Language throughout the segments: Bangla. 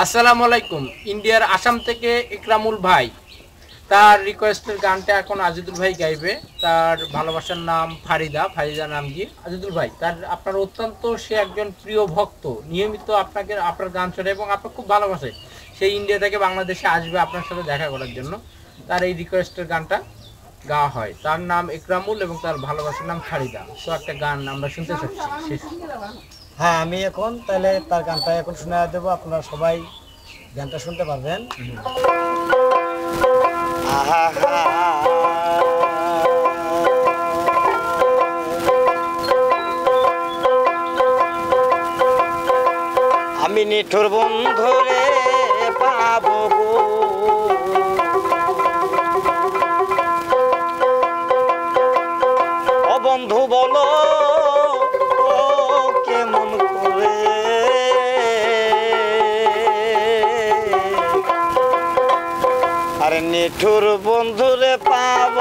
আসসালামু আলাইকুম। ইন্ডিয়ার আসাম থেকে ইকরামুল ভাই। তার রিকোয়েস্টের গানটা এখন আজিদুল ভাই গাইবে। তার ভালোবাসার নাম ফারিদা ফারিদা নাম কি? আজিদুল ভাই, তার আপনার অত্যন্ত সে একজন প্রিয় ভক্ত, নিয়মিত আপনাকে, আপনার গান শোনে এবং আপনার খুব ভালোবাসে। সেই ইন্ডিয়া থেকে বাংলাদেশে আসবে আপনার সাথে দেখা করার জন্য। তার এই রিকোয়েস্টের গানটা গাওয়া হয়। তার নাম ইকরামুল এবং তার ভালোবাসার নাম ফারিদা। তো একটা গান আমরা শুনতে চাচ্ছি। শেষ। হ্যাঁ আমি এখন তাহলে তার গানটা এখন শোনা দেবো, আপনারা সবাই গানটা শুনতে পারবেন। আমি নিঠুর বন্ধুরে পাবো গো। বন্ধু বলো নিঠুর বন্ধুরে পাব।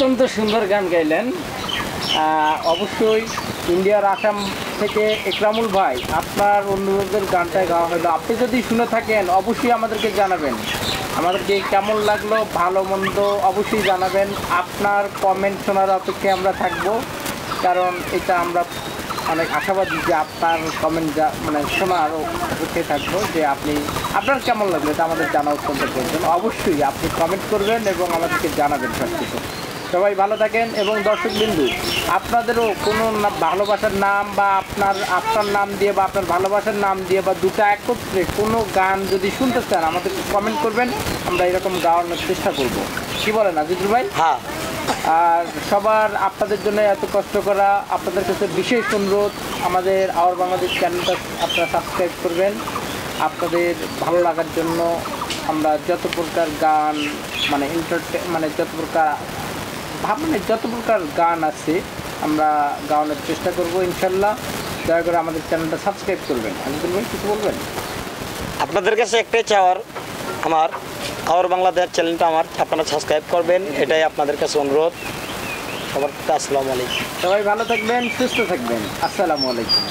অত্যন্ত সুন্দর গান গাইলেন। অবশ্যই ইন্ডিয়ার আসাম থেকে একরামুল ভাই, আপনার অনুরোধের গানটা গাওয়া হলো। আপনি যদি শুনে থাকেন, অবশ্যই আমাদেরকে জানাবেন। আমাদেরকে কেমন লাগল, ভালো মন্দ অবশ্যই জানাবেন। আপনার কমেন্ট শোনার অপেক্ষায় আমরা থাকব, কারণ এটা আমরা অনেক আশাবাদী যে আপনার কমেন্ট যা মানে শোনার অপেক্ষায় থাকব, যে আপনি আপনার কেমন লাগল, এটা আমাদের জানা অত্যন্ত প্রয়োজন। অবশ্যই আপনি কমেন্ট করবেন এবং আমাদেরকে জানাবেন সব কিছু সবাই ভালো থাকেন এবং দর্শক বিন্দু আপনাদেরও কোনো ভালোবাসার নাম বা আপনার আপনার নাম দিয়ে বা আপনার ভালোবাসার নাম দিয়ে বা দুটো একত্রে কোনো গান যদি শুনতে চান আমাদেরকে কমেন্ট করবেন আমরা এরকম গাওয়ানোর চেষ্টা করব। কি বলেন আজিজুল ভাই? হ্যাঁ। আর সবার আপনাদের জন্য এত কষ্ট করা আপনাদের কাছে বিশেষ অনুরোধ আমাদের আওয়ার বাংলাদেশ চ্যানেলটা আপনারা সাবস্ক্রাইব করবেন। আপনাদের ভালো লাগার জন্য আমরা যত প্রকার গান মানে এন্টারটে মানে যত প্রকার মানে যত প্রকার গান আছে আমরা গাওয়ানোর চেষ্টা করব ইনশাল্লাহ। দয়া করে আমাদের চ্যানেলটা সাবস্ক্রাইব করবেন। আজিদুল ভাই কিছু বলবেন? আপনাদের কাছে একটাই চাওয়ার আমার আওয়ার বাংলাদেশ চ্যানেলটা আমার আপনারা সাবস্ক্রাইব করবেন এটাই আপনাদের কাছে অনুরোধ। সবার আসসালামু আলাইকুম। সবাই ভালো থাকবেন সুস্থ থাকবেন। আসসালামু আলাইকুম।